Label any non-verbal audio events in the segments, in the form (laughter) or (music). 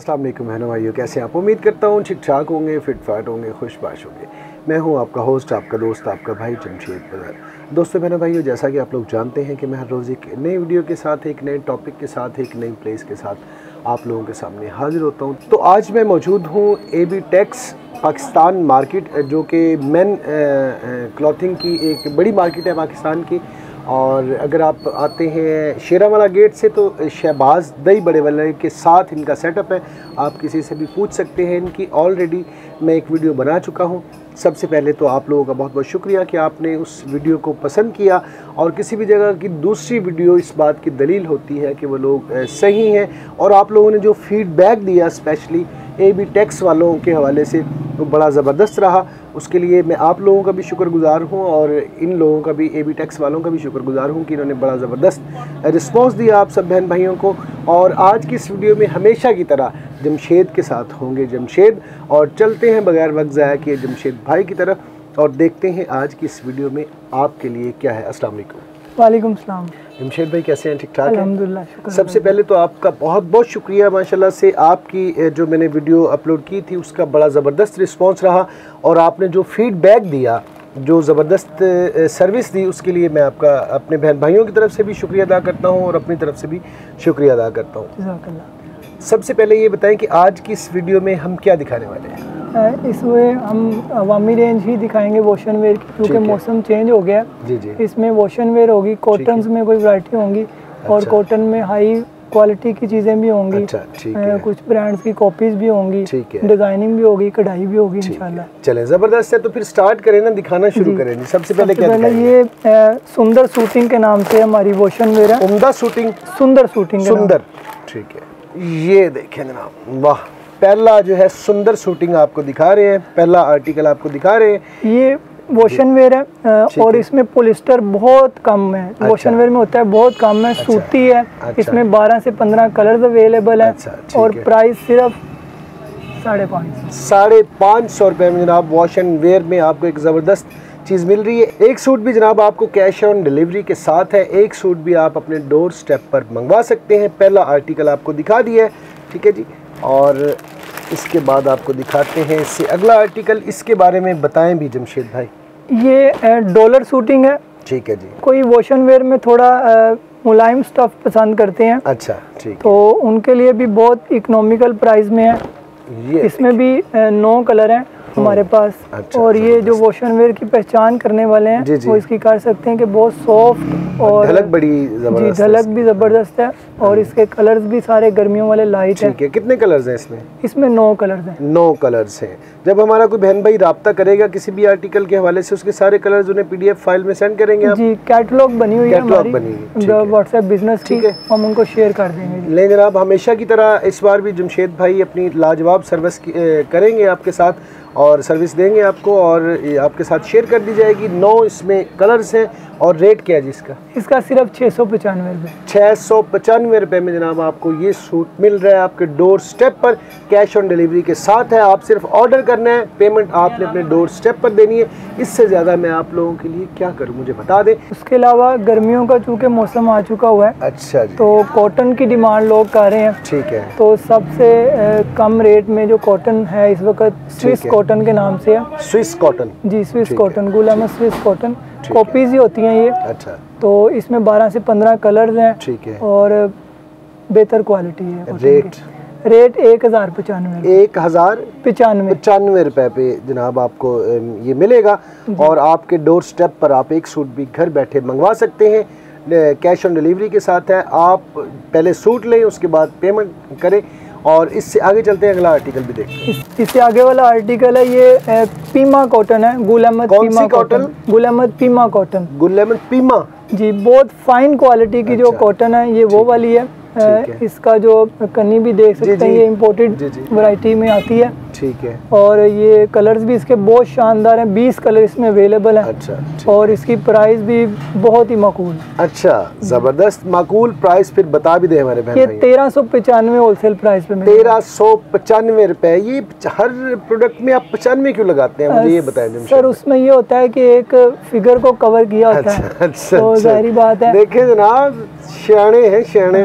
अस्सलाम वालेकुम बहनों भाइयों, कैसे आप? उम्मीद करता हूँ ठीक ठाक होंगे, फिट फाट होंगे खुशबाश होंगे। मैं हूँ आपका होस्ट आपका दोस्त, आपका भाई जमशेद बदर। दोस्तों बहनों भाइयों, जैसा कि आप लोग जानते हैं कि मैं हर रोज़ एक नई वीडियो के साथ, एक नए टॉपिक के साथ, एक नई प्लेस के साथ आप लोगों के सामने हाजिर होता हूँ। तो आज मैं मौजूद हूँ A B Tex Pakistan market जो कि मैन क्लॉथिंग की एक बड़ी मार्केट है पाकिस्तान की। और अगर आप आते हैं शेरावाला गेट से तो शहबाज दही बड़े वाले के साथ इनका सेटअप है। आप किसी से भी पूछ सकते हैं इनकी। ऑलरेडी मैं एक वीडियो बना चुका हूँ। सबसे पहले तो आप लोगों का बहुत बहुत शुक्रिया कि आपने उस वीडियो को पसंद किया। और किसी भी जगह की दूसरी वीडियो इस बात की दलील होती है कि वो लोग सही हैं। और आप लोगों ने जो फीडबैक दिया स्पेशली ए बी टैक्स वालों के हवाले से बड़ा ज़बरदस्त रहा। उसके लिए मैं आप लोगों का भी शुक्रगुजार हूँ और इन लोगों का भी, ए बी टैक्स वालों का भी शुक्रगुजार हूँ कि इन्होंने बड़ा ज़बरदस्त रिस्पॉन्स दिया आप सब बहन भाइयों को। और आज की इस वीडियो में हमेशा की तरह जमशेद के साथ होंगे जमशेद। और चलते हैं बगैर वक्त ज़ाया किए जमशेद भाई की तरफ़। और देखते हैं आज की इस वीडियो में आपके लिए क्या है। असल वालेकुम। जमशेद भाई कैसे हैं? ठीक ठाक हैं। सबसे पहले तो आपका बहुत बहुत शुक्रिया माशाल्लाह से आपकी जो मैंने वीडियो अपलोड की थी उसका बड़ा ज़बरदस्त रिस्पांस रहा और आपने जो फीडबैक दिया जो ज़बरदस्त सर्विस दी उसके लिए मैं आपका अपने बहन भाइयों की तरफ़ से भी शुक्रिया अदा करता हूँ और अपनी तरफ़ से भी शुक्रिया अदा करता हूँ। सबसे पहले ये बताएँ कि आज की इस वीडियो में हम क्या दिखाने वाले हैं? इसमें हम अवामी रेंज ही दिखाएँगे वॉशन वेयर की क्योंकि मौसम चेंज हो गया जी जी। इसमें वॉशन वेयर होगी कॉटन में कोई वैरायटी होंगी अच्छा। और कॉटन में हाई क्वालिटी की चीज़ें भी होंगी। अच्छा, कुछ ब्रांड्स की कॉपीज भी होंगी। डिज़ाइनिंग भी होगी कढ़ाई भी होगी इंशाल्लाह चले ज़बरदस्त है तो फिर स्टार्ट करें ना दिखाना शुरू करें। सबसे पहले क्या पहले ये सुंदर शूटिंग के नाम से हमारी वॉशन वेयर है। शूटिंग सुंदर शूटिंग सुंदर। ठीक है। ये देखें जनाब वाह। पहला जो है सुंदर शूटिंग आपको दिखा रहे हैं पहला आर्टिकल आपको दिखा रहे हैं। ये वोशन वेयर है। और इसमें पोलिस्टर बहुत कम है। अच्छा। वोशन वेयर में होता है बहुत कम है अच्छा। सूती है। अच्छा। इसमें 12 से 15 कलर्स अवेलेबल है अच्छा, और प्राइस सिर्फ़ साढ़े पाँच साढ़े पाँच सौ रुपये में जनाब वॉशन वेयर में आपको एक ज़बरदस्त चीज़ मिल रही है। एक सूट भी जनाब आपको कैश ऑन डिलीवरी के साथ है। एक सूट भी आप अपने डोर स्टेप पर मंगवा सकते हैं। पहला आर्टिकल आपको दिखा दिया है। ठीक है जी? और इसके बाद आपको दिखाते हैं इससे अगला आर्टिकल इसके बारे में बताएँ भी जमशेद भाई। ये डॉलर सूटिंग है। ठीक है जी। कोई वॉशन वेयर में थोड़ा मुलायम स्टफ़ पसंद करते हैं। अच्छा ठीक तो उनके लिए भी बहुत इकोनॉमिकल प्राइस में है। ये इसमें भी नौ कलर हैं। हमारे पास। अच्छा, और ये जो वॉशन वेयर की पहचान करने वाले हैं जी, जी। वो इसकी कर सकते हैं कि बहुत सॉफ्ट और झलक बड़ी जी झलक भी ज़बरदस्त है और इसके कलर्स भी सारे गर्मियों वाले लाइट है। कितने कलर्स हैं इसमें? इसमें नौ कलर्स हैं। नौ कलर्स हैं। जब हमारा कोई बहन भाई रबता करेगा किसी भी आर्टिकल के हवाले से उसके सारे कलर्स उन्हें पीडीएफ फ़ाइल में सेंड करेंगे जी कैटलॉग बनी हुई है व्हाट्सएप बिज़नेस ठीक है। हम उनको शेयर कर देंगे ले जनाब हमेशा की तरह इस बार भी जमशेद भाई अपनी लाजवाब सर्विस करेंगे आपके साथ। और सर्विस देंगे आपको और आपके साथ शेयर कर दी जाएगी। नौ इसमें कलर्स हैं। और रेट क्या है जिसका? इसका सिर्फ़ छः सौ पचानवे रुपये छः सौ पचानवे रुपये में जनाब आपको ये सूट मिल रहा है आपके डोर स्टेप पर। कैश ऑन डिलीवरी के साथ है आप सिर्फ़ ऑर्डर करना है पेमेंट आपने अपने डोर स्टेप पर देनी है। इससे ज़्यादा मैं आप लोगों के लिए क्या करूँ मुझे बता दें? उसके अलावा गर्मियों का चूँकि मौसम आ चुका हुआ है अच्छा जी। तो कॉटन की डिमांड लोग कर रहे हैं। ठीक है। तो सबसे कम रेट में जो कॉटन है इस वक्त स्विस कॉटन के नाम से है। स्विस कॉटन जी स्विस कॉटन गुलाम स्विस कॉटन कॉपीज ही। होती हैं ये। अच्छा। तो इसमें 12 से 15 कलर्स हैं ठीक है। और बेहतर क्वालिटी है रेट रेट एक हज़ार पचानवे। एक हज़ार पचानवे। पचानवे। रुपए पे जनाब आपको ये मिलेगा। और आपके डोर स्टेप पर आप एक सूट भी घर बैठे मंगवा सकते हैं। कैश ऑन डिलीवरी के साथ है। आप पहले सूट लें उसके बाद पेमेंट करें। और इससे आगे चलते हैं अगला आर्टिकल भी देखते हैं। इससे आगे वाला आर्टिकल है ये पीमा कॉटन है Gul Ahmed Pima cotton Gul Ahmed Pima cotton Gul Ahmed Pima? जी बहुत फाइन क्वालिटी की अच्छा। जो कॉटन है ये वो वाली है। इसका जो कनी भी देख सकते हैं ये इम्पोर्टेड वैरायटी में आती है। ठीक है। और ये कलर्स भी इसके बहुत शानदार हैं 20 कलर इसमें अवेलेबल हैं। अच्छा और इसकी प्राइस भी बहुत ही मकूल। अच्छा ज़बरदस्त मकूल प्राइस फिर बता भी दे हमारे ये तेरह सौ पचानवे होलसेल प्राइस पे तेरह सौ पचानवे रुपए ये हर प्रोडक्ट में आप पचानवे क्यों लगाते हैं? मुझे ये बताएँ सर उसमें ये होता है की एक फिगर को कवर किया होता है। अच्छा, अच्छा, तो अच्छा। बात है। देखे जनाब सियाणे है सियाणे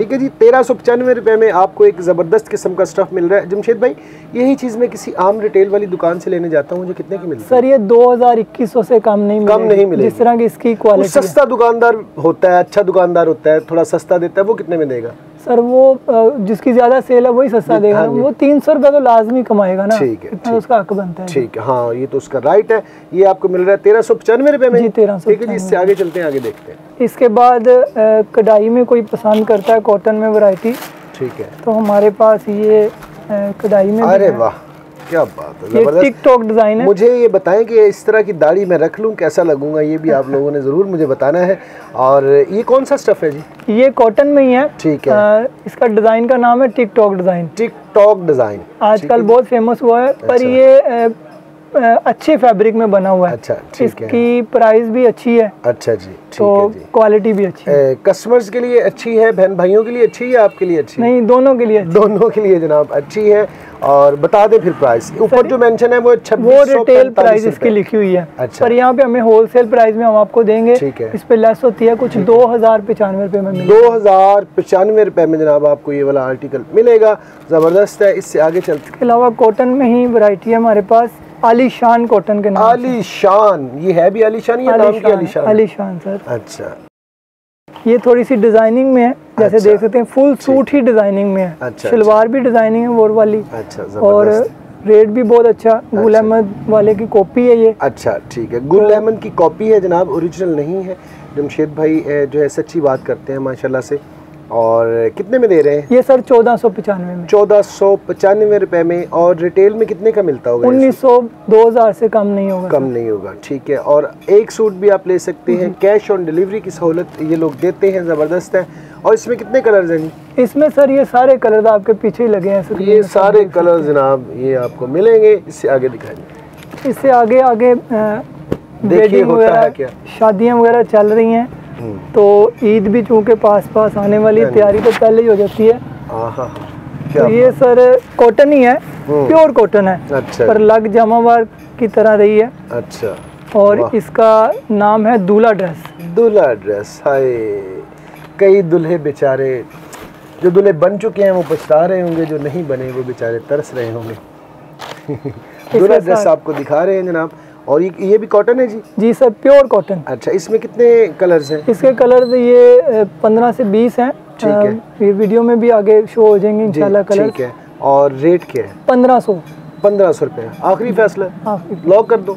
ठीक है जी तेरह सौ पचानवे रुपये में आपको एक ज़बरदस्त किस्म का स्टफ़ मिल रहा है। जमशेद भाई यही चीज़ मैं किसी आम रिटेल वाली दुकान से लेने जाता हूँ मुझे कितने की मिलती है? सर ये दो हज़ार इक्कीस सौ से कम नहीं कम नहीं मिले जिस तरह की इसकी क्वालिटी सस्ता दुकानदार होता है अच्छा दुकानदार होता है थोड़ा सस्ता देता है वो कितने में देगा? सर वो जिसकी ज़्यादा सेल है वही सस्ता देगा हाँ वो तीन सौ रुपया तो लाजमी कमाएगा ना? ठीक है इतना उसका हक बनता है ठीक है हाँ ये तो उसका राइट है। ये आपको मिल रहा है तेरह सौ पचानवे रुपए में? जी तेरह सौ ठीक है इससे आगे चलते हैं आगे देखते हैं। इसके बाद कढ़ाई में कोई पसंद करता है कॉटन में वरायटी ठीक है। तो हमारे पास ये कढ़ाई में अरे वाह क्या बात है? टिकटॉक डिज़ाइन है। मुझे ये बताएँ कि इस तरह की दाढ़ी मैं रख लूँ कैसा लगूँगा ये भी आप (laughs) लोगों ने ज़रूर मुझे बताना है। और ये कौन सा स्टफ़ है जी? ये कॉटन में ही है। ठीक है। आ, इसका डिज़ाइन का नाम है टिकटॉक डिज़ाइन टिकटॉक डिज़ाइन आजकल बहुत फ़ेमस हुआ है पर अच्छा। ये अच्छे फैब्रिक में बना हुआ है। अच्छा इसकी प्राइस भी अच्छी है। अच्छा जी तो क्वालिटी भी अच्छी है। कस्टमर्स के लिए अच्छी है बहन भाइयों के लिए अच्छी है आपके लिए अच्छी नहीं दोनों के लिए दोनों के लिए जनाब अच्छी है। और बता दें फिर प्राइस ऊपर जो मेंशन है वो वो रिटेल प्राइस इसकी लिखी हुई है। अच्छा। पर यहाँ पे हमें होलसेल प्राइस में हम आपको देंगे। ठीक है। इस पे लेस होती है कुछ दो हज़ार पचानवे रुपए में दो हज़ार पचानवे रुपए में जनाब आपको ये वाला आर्टिकल मिलेगा। ज़बरदस्त है इससे आगे चलते के अलावा कॉटन में ही वरायटी है हमारे पास। आलीशान कॉटन के नाम आलीशान ये है भी आलीशान ये नाम की आलीशान? आलीशान सर। अच्छा। ये थोड़ी सी डिज़ाइनिंग में है। जैसे अच्छा, देख सकते हैं फुल सूट ही डिज़ाइनिंग में है। अच्छा, शलवार अच्छा, भी डिज़ाइनिंग है वोर वाली। अच्छा और रेट भी बहुत अच्छा। गुल अच्छा। अहमद वाले की कॉपी है ये। अच्छा ठीक है। गुल तो, अहमद की कॉपी है जनाब ओरिजिनल नहीं है। जमशेद भाई जो है सच्ची बात करते हैं माशाल्लाह से। और कितने में दे रहे हैं? ये सर चौदह सौ पचानवे में। चौदह सौ पचानवे रुपए में। और रिटेल में कितने का मिलता होगा? उन्नीस सौ दो हज़ार से कम नहीं होगा कम नहीं होगा ठीक है। और एक सूट भी आप ले सकते हैं। कैश ऑन डिलीवरी की सहूलत ये लोग देते हैं ज़बरदस्त है। और इसमें कितने कलर हैं? इसमें सर ये सारे कलर आपके पीछे ही लगे हैं सर। ये सारे कलर जनाब ये आपको मिलेंगे। इससे आगे दिखाएँगे। इससे आगे आगे देखिए होता है क्या? शादियाँ वगैरह चल रही हैं। हम्म। तो ईद भी चूँकि पास पास आने वाली तैयारी तो पहले ही हो जाती है। तो ये सर कॉटन ही है प्योर हम्म। कॉटन है अच्छा। पर लग जमावार की तरह रही है। अच्छा। और इसका नाम है दूल्हा ड्रेस। दूल्हा ड्रेस हाय। कई दूल्हे बेचारे जो दुल्हे बन चुके हैं वो पछता रहे होंगे जो नहीं बने वो बेचारे तरस रहे होंगे। (laughs) दूल्हा ड्रेस आपको दिखा रहे हैं जनाब। और ये ये भी कॉटन है जी? जी सर प्योर कॉटन अच्छा इसमें कितने कलर्स हैं? इसके कलर्स ये पंद्रह से बीस हैं। ठीक है। ये वीडियो में भी आगे शो हो जाएँगे इंशाल्लाह कलर ठीक है। और रेट क्या है? पंद्रह सौ। पंद्रह सौ रुपये आखिरी फैसला। लॉक कर दो।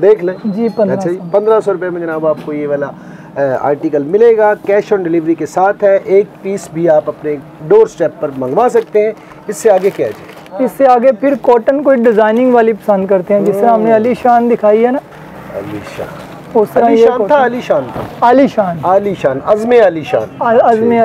देख लें। जी पंद्रह अच्छा पंद्रह सौ रुपये में जनाब आपको ये वाला आर्टिकल मिलेगा। कैश ऑन डिलीवरी के साथ है। एक पीस भी आप अपने डोर स्टेप पर मंगवा सकते हैं। इससे आगे क्या है जी? इससे आगे फिर कॉटन कोई डिज़ाइनिंग वाली पसंद करते हैं जिससे हमने अली शान दिखाई है ना? ये था था। अजमे अजमे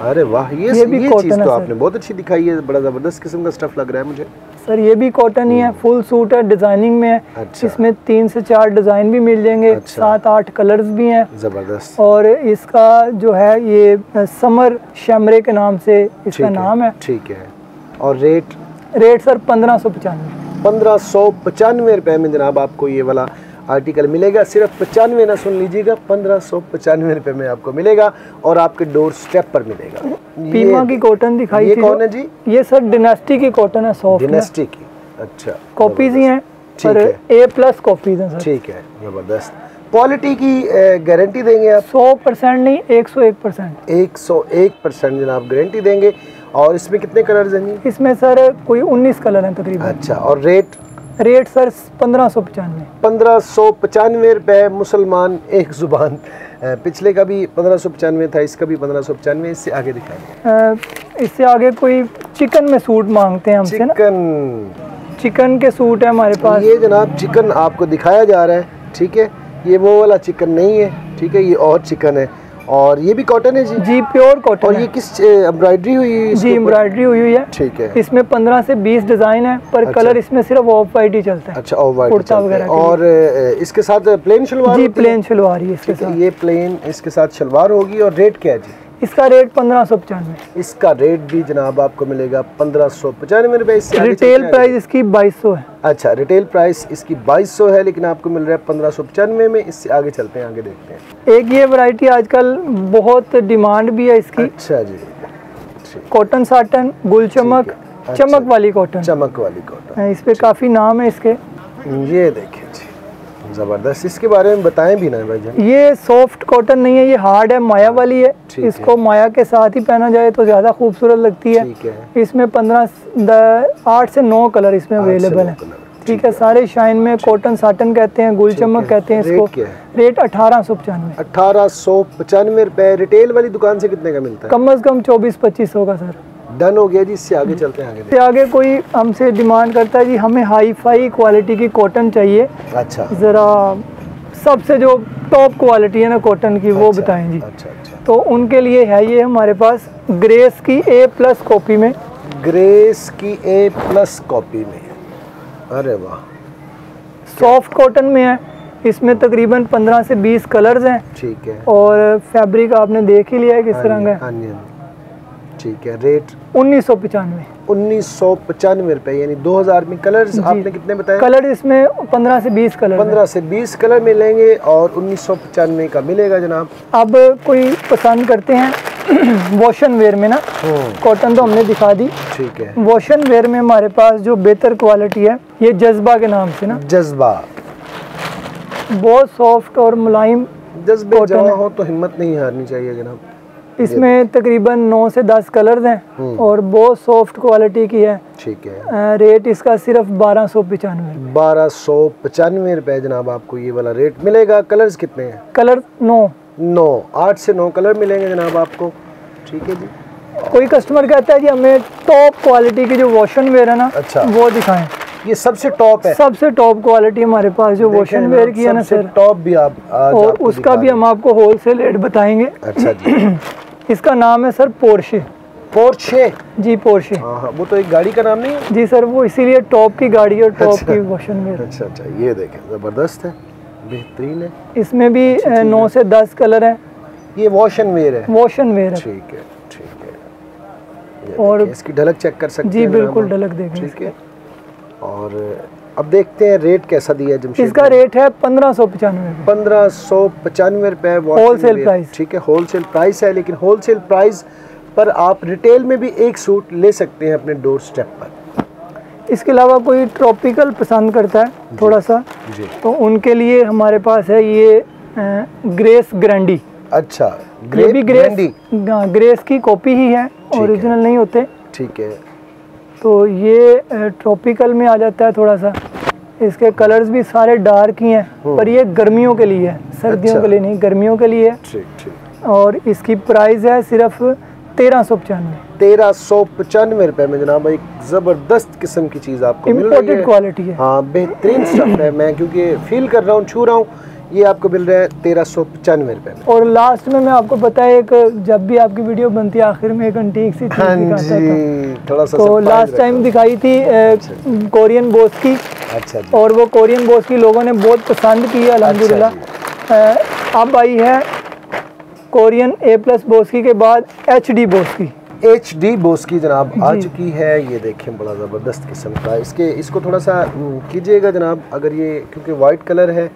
अरे वाह ये ये, भी ये चीज़ तो आपने बहुत अच्छी दिखाई है बड़ा ज़बरदस्त किस्म का स्टफ़ लग रहा है मुझे। सर ये भी कॉटन ही है फुल हम्म। सूट है डिज़ाइनिंग में है। अच्छा। इसमें तीन से चार डिज़ाइन भी मिल जाएँगे अच्छा। सात आठ कलर्स भी हैं। ज़बरदस्त। और इसका जो है ये समर शमरे के नाम से इसका नाम है। ठीक है। और रेट रेट सर पंद्रह सौ पचानवे। पंद्रह सौ पचानवे रुपये में जनाब आपको ये वाला आर्टिकल मिलेगा। सिर्फ़ पचानवे ना सुन लीजिएगा पंद्रह सौ पचानवे रुपये में आपको मिलेगा और आपके डोर स्टेप पर मिलेगा। पीमा की कॉटन दिखाई ये कौन है जी? ये सर डिनेस्टी की कॉटन है सॉफ्ट डिनेस्टी की अच्छा कॉपीज ही हैं और ए प्लस कॉपीज हैं सर ठीक है ज़बरदस्त। क्वालिटी की गारंटी देंगे आप? सौ परसेंट नहीं एक सौ एक परसेंट। एक सौ एक परसेंट जनाब गारंटी देंगे। और इसमें कितने कलर हैं जी? इसमें सर कोई उन्नीस कलर हैं तकरीबन। अच्छा और रेट रेट सर पंद्रह सौ पचानवे। पंद्रह सौ पचानवे रुपये मुसलमान एक ज़ुबान। पिछले का भी पंद्रह सौ पचानवे था इसका भी पंद्रह सौ पचानवे इससे आगे दिखाएँगे इससे आगे कोई चिकन में सूट मांगते हैं हमसे चिकन। चिकन के सूट है हमारे पास। ये जनाब चिकन आपको दिखाया जा रहा है ठीक है? ये वो वाला चिकन नहीं है ठीक है? ये और चिकन है। और ये भी कॉटन है जी? जी प्योर कॉटन और ये किस एम्ब्रॉयडरी हुई है जी एम्ब्रॉयडरी हुई हुई है। ठीक है। इसमें 15 से 20 डिज़ाइन है पर अच्छा। कलर इसमें सिर्फ़ ऑफ़ वाइट ही चलता है। अच्छा ऑफ़ वाइट कुर्ता वगैरह और इसके साथ प्लेन शलवार जी प्लेन शलवार इसके साथ। ये प्लेन इसके साथ शलवार होगी और रेट क्या है जी? इसका रेट पंद्रह सौ पचानवे। इसका रेट भी जनाब आपको मिलेगा पंद्रह सौ पचानवे रुपए। रिटेल प्राइस इसकी बाईस सौ है। अच्छा रिटेल प्राइस इसकी बाईस सौ है लेकिन आपको मिल रहा है पंद्रह सौ पचानवे में। इससे आगे चलते हैं आगे देखते हैं। एक ये वैरायटी आजकल बहुत डिमांड भी है इसकी। अच्छा जी। कॉटन साटन गुल चमक अच्छा, चमक वाली कॉटन चमक वाली कॉटन इस पे काफ़ी नाम है इसके। ये देखिए जी ज़बरदस्त। इसके बारे में बताएँ भी ना भाई ये सॉफ्ट कॉटन नहीं है ये हार्ड है माया वाली है। इसको है। माया के साथ ही पहना जाए तो ज़्यादा खूबसूरत लगती है, है। इसमें पंद्रह आठ से नौ कलर इसमें अवेलेबल है। ठीक है सारे शाइन में कॉटन साटन कहते हैं गुल चमक कहते हैं इसको। रेट अठारह सौ पचानवे। अठारह सौ पचानवे रुपए। रिटेल वाली दुकान से कितने का मिलता है? कम अज कम चौबीस पच्चीस सौ का सर। डन हो गया जी इससे आगे चलते हैं आगे आगे कोई हमसे डिमांड करता है जी हमें हाई फाई क्वालिटी की कॉटन चाहिए। अच्छा। ज़रा सबसे जो टॉप क्वालिटी है ना कॉटन की अच्छा, वो बताएँ जी। अच्छा, अच्छा। तो उनके लिए है ये हमारे पास ग्रेस की ए प्लस कॉपी में। ग्रेस की ए प्लस कॉपी में। अरे वाह। सॉफ्ट कॉटन में है। इसमें तकरीबन 15 से 20 कलर्स हैं। ठीक है। और फैब्रिक आपने देख ही लिया है किस हाँ तरह का हाँ। ठीक है रेट उन्नीस सौ पचानवे। उन्नीस सौ पचानवे रुपए यानी दो हज़ार में कलर आपने कितने बताए? कलर इसमें पंद्रह से बीस कलर पंद्रह से बीस कलर मिलेंगे और उन्नीस सौ पचानवे का मिलेगा जनाब। अब कोई पसंद करते हैं (clears throat) वॉशन वेयर में ना। कॉटन हम्म। तो हमने दिखा दी। ठीक है। वॉशन वेयर में हमारे पास जो बेहतर क्वालिटी है ये जज्बा के नाम से ना। जज्बा। बहुत सॉफ्ट और मुलायम जज्बे हो तो हिम्मत नहीं हारनी चाहिए जनाब। इसमें तकरीबन 9 से 10 कलर्स हैं हम्म। और बहुत सॉफ्ट क्वालिटी की है। ठीक है। रेट इसका सिर्फ़ बारह सौ पचानवे बारह सौ पचानवे रुपए जनाब आपको ये वाला रेट मिलेगा। कलर्स कितने हैं? कलर नौ। नौ। आठ से नौ कलर मिलेंगे जनाब आपको। ठीक है जी। कोई कस्टमर कहता है कि हमें टॉप क्वालिटी की जो वॉशन वेयर है ना अच्छा। वो दिखाएँ। ये सबसे टॉप है। सबसे टॉप क्वालिटी हमारे पास जो वॉशन वेयर की है ना सर। टॉप भी आप और उसका भी हम आपको होलसेल रेट बताएँगे। अच्छा जी। (clears throat) इसका नाम है सर पोर्शे पोर्शे जी पोर्शे हाँ, हाँ वो तो एक गाड़ी का नाम नहीं है? जी सर वो इसीलिए टॉप की गाड़ी और टॉप अच्छा, की वॉशन में। अच्छा अच्छा ये देखें ज़बरदस्त है बेहतरीन है। इसमें भी नौ से दस कलर है। ये वॉशन वेयर है। वॉशन वेयर है। ठीक है ठीक है। और इसकी ढलक चेक कर सकते हैं जी बिल्कुल ढलक देखें ठीक है। और अब देखते हैं रेट कैसा दिया है इसका रेट है पंद्रह सौ पचानवे पंद्रह सौ पचानवे रुपए होलसेल प्राइस ठीक है होलसेल प्राइस है लेकिन होलसेल प्राइस पर आप रिटेल में भी एक सूट ले सकते हैं अपने डोर स्टेप पर। इसके अलावा कोई ट्रॉपिकल पसंद करता है थोड़ा सा जी। तो उनके लिए हमारे पास है ये ग्रेस ग्रैंडी अच्छा ये भी ग्रेस ग्रेस की कॉपी ही है ओरिजिनल नहीं होते। ठीक है। तो ये ट्रॉपिकल में आ जाता है थोड़ा सा। इसके कलर्स भी सारे डार्क ही हैं। पर ये गर्मियों के लिए है। सर्दियों अच्छा। के लिए नहीं गर्मियों के लिए है। ठीक ठीक। और इसकी प्राइस है सिर्फ़ तेरह सौ पचानवे। तेरह सौ पचानवे रुपए में जनाब एक ज़बरदस्त किस्म की चीज़ आपको मिल रही है। क्वालिटी है। हाँ बेहतरीन स्टफ़ है। मैं क्योंकि फील कर रहा हूँ छू रहा हूँ। ये आपको मिल रहा है तेरह सौ पचानवे रुपए में। और लास्ट में मैं आपको बताया एक जब भी आपकी वीडियो बनती है आखिर में एक अंटीक सी हाँ जी थोड़ा सा तो लास्ट टाइम दिखाई थी अच्छा कोरियन बोस की। अच्छा और वो कोरियन बोस की लोगों ने बहुत पसंद की है अलहमदिल्ला अच्छा अब आई है कोरियन ए प्लस बोस्की के बाद H D Boski H D Boski जनाब आ चुकी है ये देखें बड़ा ज़बरदस्त किस्म का। इसके इसको थोड़ा सा कीजिएगा जनाब अगर ये क्योंकि वाइट कलर है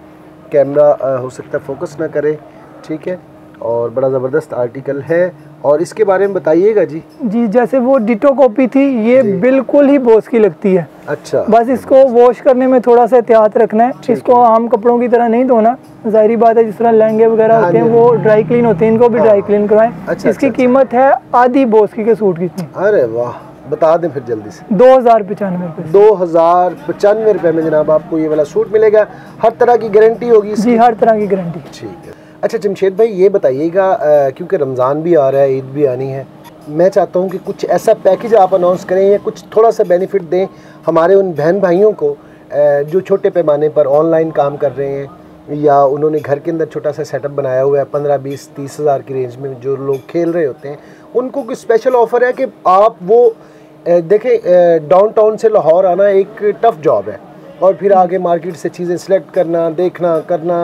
कैमरा हो सकता है फोकस ना करे ठीक है? और बड़ा ज़बरदस्त आर्टिकल है। और इसके बारे में बताइएगा जी। जी जैसे वो डिटो कॉपी थी ये बिल्कुल ही बोस की लगती है। अच्छा। बस इसको वॉश करने में थोड़ा सा एहतियात रखना है। इसको आम कपड़ों की तरह नहीं धोना। जाहरी बात है जिस तरह लहंगे वगैरह हाँ होते हैं वो ड्राई क्लीन होते हैं इनको भी ड्राई क्लीन करवाएँ। अच्छा, इसकी अच्छा, कीमत है आधी बोस की के सूट की। अरे वाह। बता दें फिर जल्दी से। दो हज़ार पचानवे रुपये दो हज़ार पचानवे रुपये में जनाब आपको ये वाला सूट मिलेगा। हर तरह की गारंटी होगी जी हर तरह की गारंटी ठीक है। अच्छा जमशेद भाई ये बताइएगा क्योंकि रमज़ान भी आ रहा है ईद भी आनी है मैं चाहता हूँ कि कुछ ऐसा पैकेज आप अनाउंस करें या कुछ थोड़ा सा बेनिफिट दें हमारे उन बहन भाइयों को जो छोटे पैमाने पर ऑनलाइन काम कर रहे हैं या उन्होंने घर के अंदर छोटा सा सेटअप बनाया हुआ है पंद्रह बीस तीस हज़ार की रेंज में जो लोग खेल रहे होते हैं उनको कोई स्पेशल ऑफ़र है कि आप वो देखें डाउनटाउन से लाहौर आना एक टफ़ जॉब है और फिर आगे मार्केट से चीज़ें सेलेक्ट करना देखना करना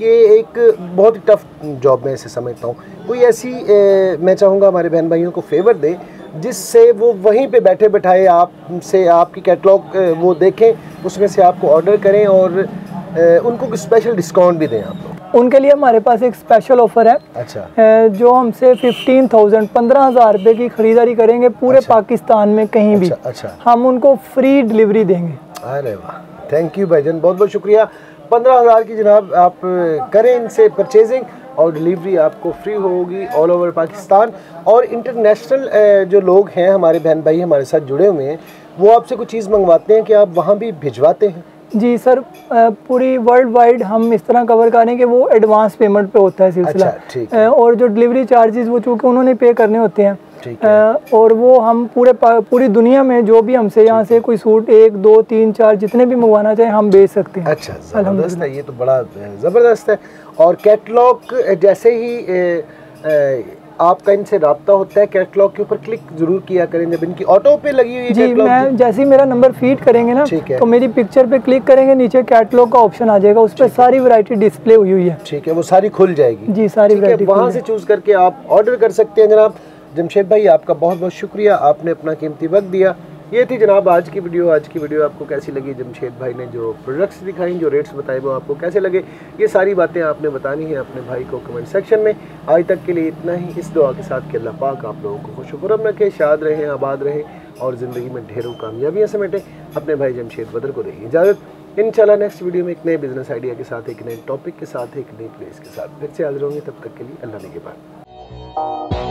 ये एक बहुत ही टफ जॉब मैं इसे समझता हूँ। कोई ऐसी ए, मैं चाहूँगा हमारे बहन भाइयों को फेवर दे जिससे वो वहीं पे बैठे बैठाए आप से आपकी कैटलॉग वो देखें उसमें से आपको ऑर्डर करें और ए, उनको स्पेशल डिस्काउंट भी दें आप लोग। उनके लिए हमारे पास एक स्पेशल ऑफ़र है अच्छा। जो हमसे फिफ्टीन थाउज़ेंड पंद्रह हज़ार रुपये की खरीदारी करेंगे पूरे अच्छा। पाकिस्तान में कहीं अच्छा, भी। अच्छा हम उनको फ्री डिलीवरी देंगे। अरे वाह। थैंक यू भाईजान। बहुत बहुत शुक्रिया। पंद्रह हज़ार की जनाब आप करें इनसे परचेजिंग और डिलीवरी आपको फ्री होगी ऑल ओवर पाकिस्तान। और इंटरनेशनल जो लोग हैं हमारे बहन भाई हमारे साथ जुड़े हुए हैं वो आपसे कुछ चीज़ मंगवाते हैं कि आप वहाँ भी भिजवाते हैं। जी सर पूरी वर्ल्ड वाइड हम इस तरह कवर करें कि वो एडवांस पेमेंट पे होता है सिलसिला। अच्छा, और जो डिलीवरी चार्जेस वो चूँकि उन्होंने पे करने होते हैं और वो हम पूरे पूरी दुनिया में जो भी हमसे यहाँ से कोई सूट एक दो तीन चार जितने भी मंगवाना चाहें हम बेच सकते हैं। अच्छा ज़बरदस्त है ये तो बड़ा ज़बरदस्त है। और कैटलॉग जैसे ही आपका इनसे रबता होता है कैटलॉग के ऊपर क्लिक ज़रूर किया करें जब इनकी ऑटो पे लगी हुई जी मैं जैसे ही मेरा नंबर फ़ीड करेंगे ना तो मेरी पिक्चर पे क्लिक करेंगे नीचे कैटलॉग का ऑप्शन आ जाएगा उस पर सारी वैरायटी डिस्प्ले हुई हुई है। ठीक है वो सारी खुल जाएगी। जी सारी वैरायटी वहाँ से चूज़ करके आप ऑर्डर कर सकते हैं जनाब जमशेद भाई आपका बहुत बहुत शुक्रिया आपने अपना कीमती वक्त दिया। ये थी जनाब आज की वीडियो। आज की वीडियो आपको कैसी लगी? जमशेद भाई ने जो प्रोडक्ट्स दिखाई, जो रेट्स बताए, वो आपको कैसे लगे? ये सारी बातें आपने बतानी है अपने भाई को कमेंट सेक्शन में। आज तक के लिए इतना ही। इस दुआ के साथ कि अल्लाह पाक आप लोगों को खुशुक्रम रखे, शाद रहें, आबाद रहें और ज़िंदगी में ढेरों कामयाबियाँ समेटें। अपने भाई जमशेद बदर को दें इजाज़त। इन नेक्स्ट वीडियो में एक नए बिज़नेस आइडिया के साथ, एक नए टॉपिक के साथ, एक नई प्लेस के साथ फिर से हाजिर होंगे। तब तक के लिए अल्लाह ने के बाद